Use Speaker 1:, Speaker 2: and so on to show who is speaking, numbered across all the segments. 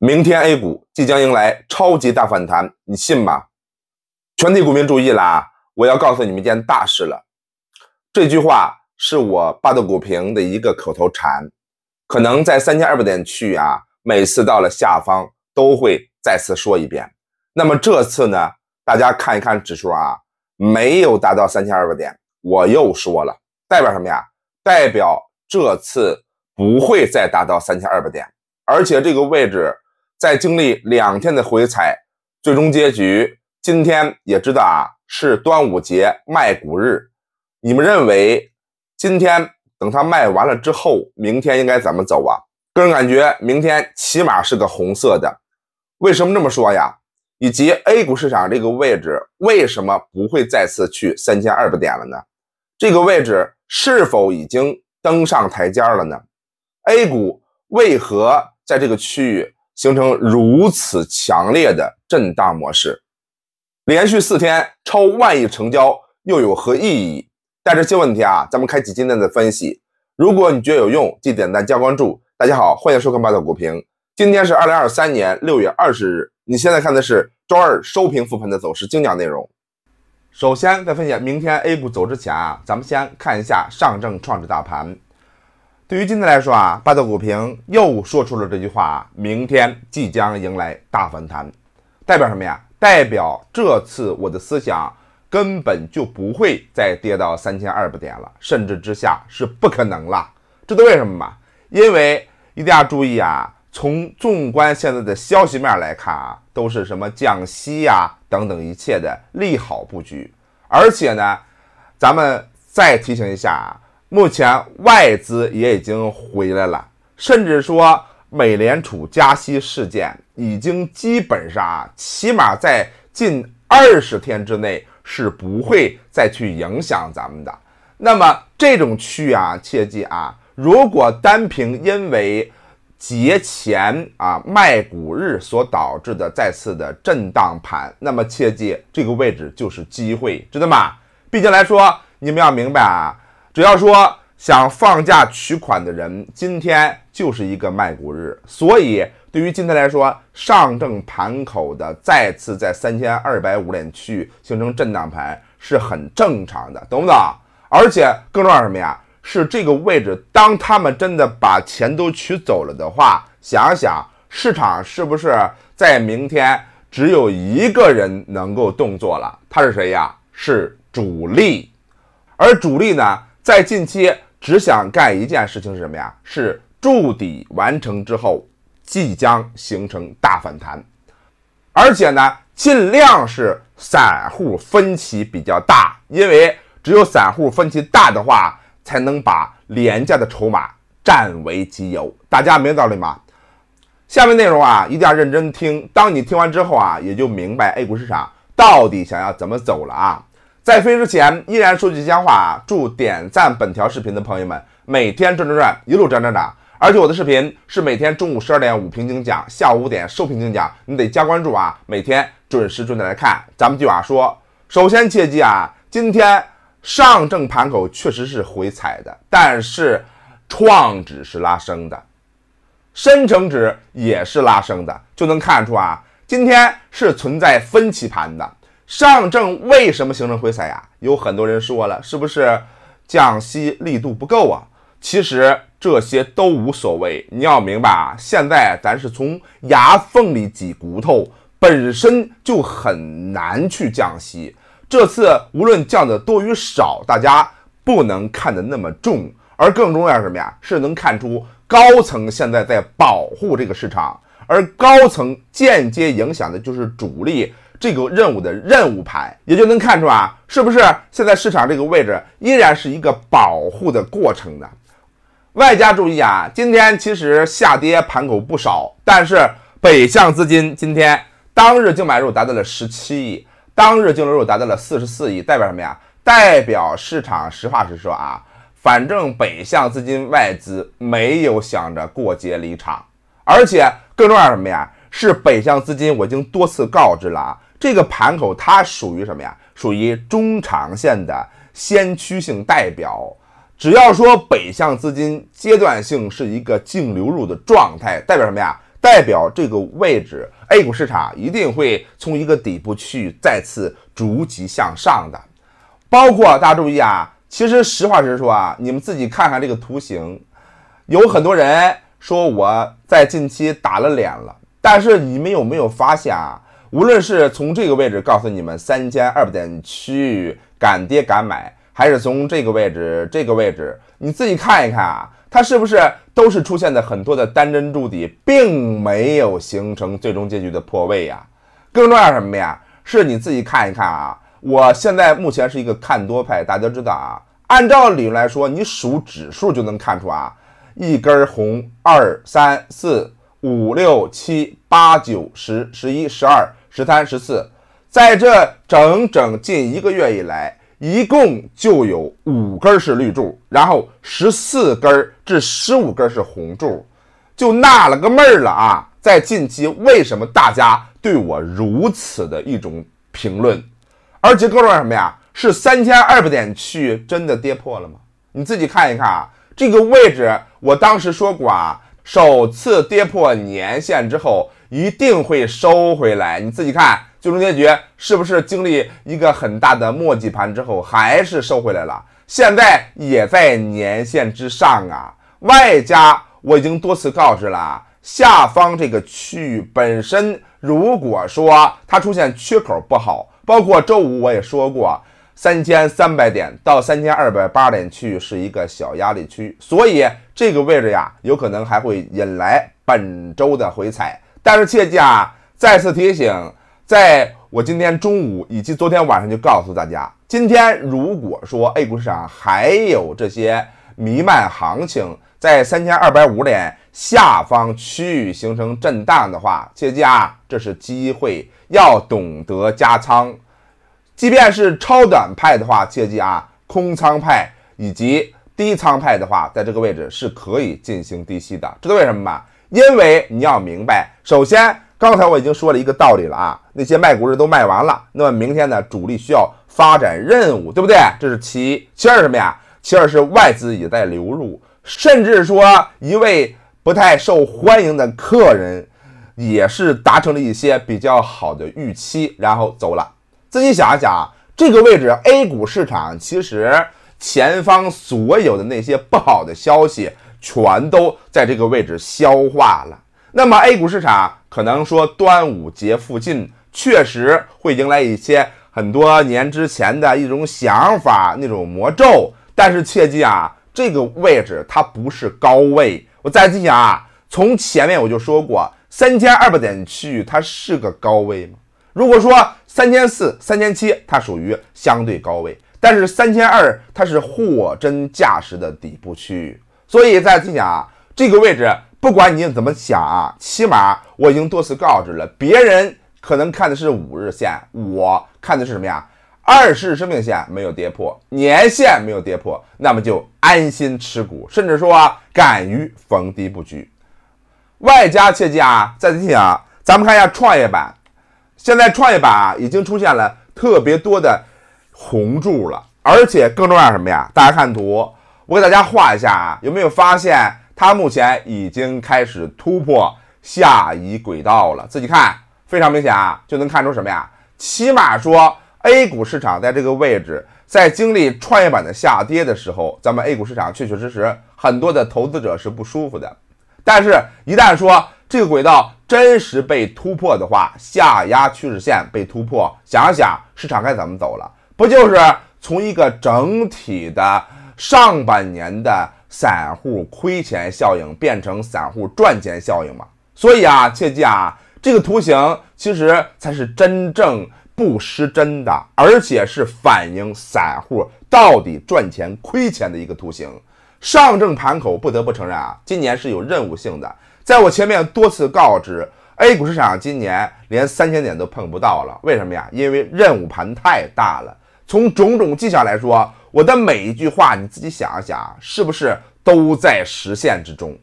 Speaker 1: 明天 A 股即将迎来超级大反弹，你信吗？全体股民注意啦！我要告诉你们一件大事了。这句话是我霸道股评的一个口头禅，可能在三千二百点区域啊，每次到了下方都会再次说一遍。那么这次呢，大家看一看指数啊，没有达到三千二百点，我又说了，代表什么呀？代表这次不会再达到三千二百点，而且这个位置。在经历两天的回踩，最终结局今天也知道啊，是端午节卖股日。你们认为今天等它卖完了之后，明天应该怎么走啊？个人感觉明天起码是个红色的。为什么这么说呀？以及 A 股市场这个位置为什么不会再次去三千二百点了呢？这个位置是否已经登上台阶了呢？A 股为何在这个区域？形成如此强烈的震荡模式，连续四天超万亿成交又有何意义？带着这些问题啊，咱们开启今天的分析。如果你觉得有用，记得点赞加关注。大家好，欢迎收看八道股评。今天是二零二三年六月二十日，你现在看的是周二收评复盘的走势精讲内容。首先，在分析明天 A 股走之前啊，咱们先看一下上证创指大盘。对于今天来说啊，八道股评又说出了这句话：明天即将迎来大反弹，代表什么呀？代表这次我的思想根本就不会再跌到三千二百点了，甚至之下是不可能了。知道为什么吗？因为一定要注意啊，从纵观现在的消息面来看啊，都是什么降息呀等等一切的利好布局，而且呢，咱们再提醒一下啊。目前外资也已经回来了，甚至说美联储加息事件已经基本上啊，起码在近二十天之内是不会再去影响咱们的。那么这种区域啊，切记啊，如果单凭因为节前啊卖股日所导致的再次的震荡盘，那么切记这个位置就是机会，知道吗？毕竟来说，你们要明白啊。只要说想放假取款的人，今天就是一个卖股日，所以对于今天来说，上证盘口的再次在三千二百五点区域形成震荡盘是很正常的，懂不懂？而且更重要什么呀？是这个位置，当他们真的把钱都取走了的话，想想市场是不是在明天只有一个人能够动作了？他是谁呀？是主力，而主力呢？在近期只想干一件事情是什么呀？是筑底完成之后，即将形成大反弹，而且呢，尽量是散户分歧比较大，因为只有散户分歧大的话，才能把廉价的筹码占为己有。大家明白道理吗？下面内容啊，一定要认真听。当你听完之后啊，也就明白 A 股市场到底想要怎么走了啊。在飞之前，依然说句吉祥话，祝点赞本条视频的朋友们每天转转转，一路涨涨涨。而且我的视频是每天中午十二点五评精讲，下午五点收评精讲，你得加关注啊，每天准时准点来看。咱们继续说，首先切记啊，今天上证盘口确实是回踩的，但是创指是拉升的，深成指也是拉升的，就能看出啊，今天是存在分歧盘的。上证为什么形成回踩呀？有很多人说了，是不是降息力度不够啊？其实这些都无所谓，你要明白啊，现在咱是从牙缝里挤骨头，本身就很难去降息。这次无论降的多与少，大家不能看得那么重，而更重要是什么呀？是能看出高层现在在保护这个市场，而高层间接影响的就是主力。这个任务的任务盘也就能看出啊，是不是现在市场这个位置依然是一个保护的过程呢？外加注意啊，今天其实下跌盘口不少，但是北向资金今天当日净买入达到了十七亿，当日净流入达到了四十四亿，代表什么呀？代表市场实话实说啊，反正北向资金外资没有想着过节离场，而且更重要什么呀？是北向资金，我已经多次告知了啊。这个盘口它属于什么呀？属于中长线的先驱性代表。只要说北向资金阶段性是一个净流入的状态，代表什么呀？代表这个位置，A 股市场一定会从一个底部区域再次逐级向上的。包括大家注意啊，其实实话实说啊，你们自己看看这个图形，有很多人说我在近期打了脸了，但是你们有没有发现啊？无论是从这个位置告诉你们三千二百点区域敢跌敢买，还是从这个位置这个位置，你自己看一看啊。它是不是都是出现的很多的单针筑底，并没有形成最终结局的破位呀？更重要什么呀？是你自己看一看啊！我现在目前是一个看多派，大家知道啊。按照理论来说，你数指数就能看出啊，一根红，二三四五六七八九十十一十二十三十四，在这整整近一个月以来。一共就有五根是绿柱，然后十四根至十五根是红柱，就纳了个闷儿了啊！在近期，为什么大家对我如此的一种评论？而且更重要什么呀？是三千二百点区域真的跌破了吗？你自己看一看啊，这个位置，我当时说过啊，首次跌破年线之后一定会收回来，你自己看。最终结局是不是经历一个很大的墨迹盘之后，还是收回来了？现在也在年线之上啊！外加我已经多次告知了，下方这个区域本身，如果说它出现缺口不好，包括周五我也说过，三千三百点到三千二百八点区域是一个小压力区，所以这个位置呀，有可能还会引来本周的回踩。但是切记啊，再次提醒。在我今天中午以及昨天晚上就告诉大家，今天如果说 A 股市场还有这些弥漫行情，在三千二百五点下方区域形成震荡的话，切记啊，这是机会，要懂得加仓。即便是超短派的话，切记啊，空仓派以及低仓派的话，在这个位置是可以进行低吸的。知道为什么吗？因为你要明白，首先。刚才我已经说了一个道理了啊，那些卖股日都卖完了，那么明天呢，主力需要发展任务，对不对？这是其一，其二什么呀？其二是外资也在流入，甚至说一位不太受欢迎的客人，也是达成了一些比较好的预期，然后走了。自己想一想啊，这个位置 A 股市场其实前方所有的那些不好的消息，全都在这个位置消化了。那么 A 股市场可能说端午节附近确实会迎来一些很多年之前的一种想法，那种魔咒。但是切记啊，这个位置它不是高位。我再提醒啊，从前面我就说过，三千二百点区域它是个高位吗？如果说三千四、三千七，它属于相对高位，但是三千二它是货真价实的底部区域。所以再提醒啊，这个位置。不管你怎么想啊，起码我已经多次告知了，别人可能看的是五日线，我看的是什么呀？二十日生命线没有跌破，年线没有跌破，那么就安心持股，甚至说敢于逢低布局。外加切记啊，再提醒啊，咱们看一下创业板，现在创业板啊已经出现了特别多的红柱了，而且更重要什么呀？大家看图，我给大家画一下啊，有没有发现？它目前已经开始突破下移轨道了，自己看非常明显啊，就能看出什么呀？起码说 A 股市场在这个位置，在经历创业板的下跌的时候，咱们 A 股市场确确实实很多的投资者是不舒服的。但是，一旦说这个轨道真实被突破的话，下压趋势线被突破，想想市场该怎么走了？不就是从一个整体的上半年的？散户亏钱效应变成散户赚钱效应嘛？所以啊，切记啊，这个图形其实才是真正不失真的，而且是反映散户到底赚钱亏钱的一个图形。上证盘口不得不承认啊，今年是有任务性的。在我前面多次告知，A 股市场今年连三千点都碰不到了，为什么呀？因为任务盘太大了。从种种迹象来说。我的每一句话，你自己想一想，是不是都在实现之中？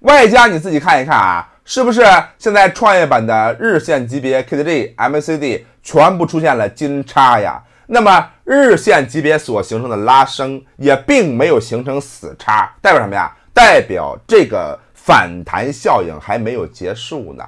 Speaker 1: 外加你自己看一看啊，是不是现在创业板的日线级别 KDJ、MACD 全部出现了金叉呀？那么日线级别所形成的拉升也并没有形成死叉，代表什么呀？代表这个反弹效应还没有结束呢。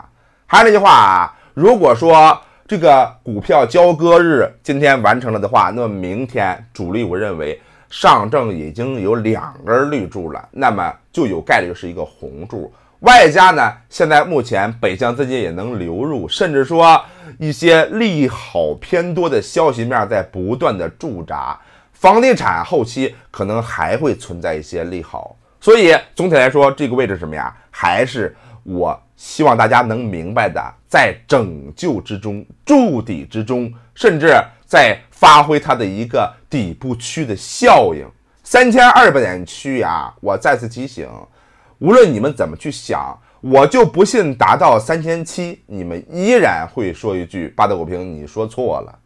Speaker 1: 还是那句话啊，如果说这个股票交割日今天完成了的话，那么明天主力我认为上证已经有两根绿柱了，那么就有概率是一个红柱。外加呢，现在目前北向资金也能流入，甚至说一些利好偏多的消息面在不断的驻扎，房地产后期可能还会存在一些利好。所以总体来说，这个位置什么呀？还是我希望大家能明白的，在拯救之中、筑底之中，甚至在发挥它的一个底部区的效应。三千二百点区啊，我再次提醒。无论你们怎么去想，我就不信达到三千七，你们依然会说一句“八德股评，你说错了”。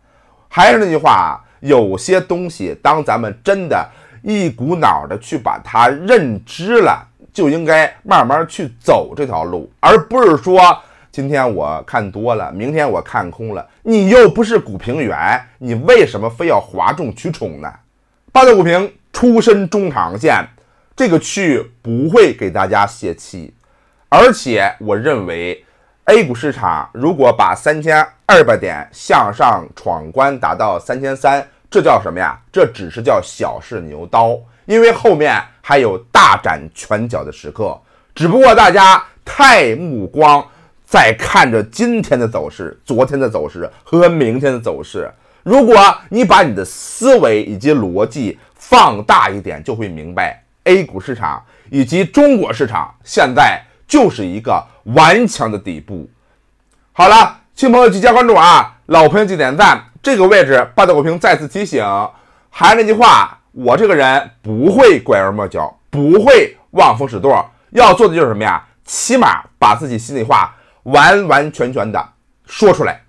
Speaker 1: 还是那句话，有些东西，当咱们真的一股脑的去把它认知了，就应该慢慢去走这条路，而不是说今天我看多了，明天我看空了。你又不是股评员，你为什么非要哗众取宠呢？八德股评出身中长线。这个区域不会给大家泄气，而且我认为，A 股市场如果把三千二百点向上闯关达到三千三，这叫什么呀？这只是叫小试牛刀，因为后面还有大展拳脚的时刻。只不过大家太目光在看着今天的走势、昨天的走势和明天的走势。如果你把你的思维以及逻辑放大一点，就会明白。A 股市场以及中国市场现在就是一个顽强的底部。好了，新朋友记加关注啊，老朋友记得点赞。这个位置，八道股评再次提醒，还是那句话，我这个人不会拐弯抹角，不会望风使舵，要做的就是什么呀？起码把自己心里话完完全全的说出来。